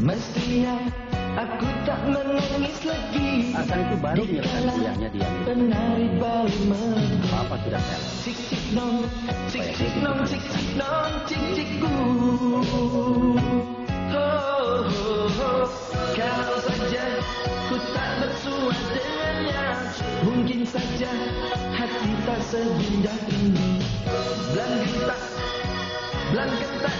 Mestinya aku tak menangis lagi. Asal itu baru menyelesaikan kuliahnya dia. Penari Bali menggong Papa sudah saya. Cik cik nong, ya, cik gitu kan? cik nong, cik cik nong, cik cik ku Ho ho ho. Kalau saja ku tak bersua dengannya. Mungkin saja hati tak seindah ini Belang gentak, belang gentak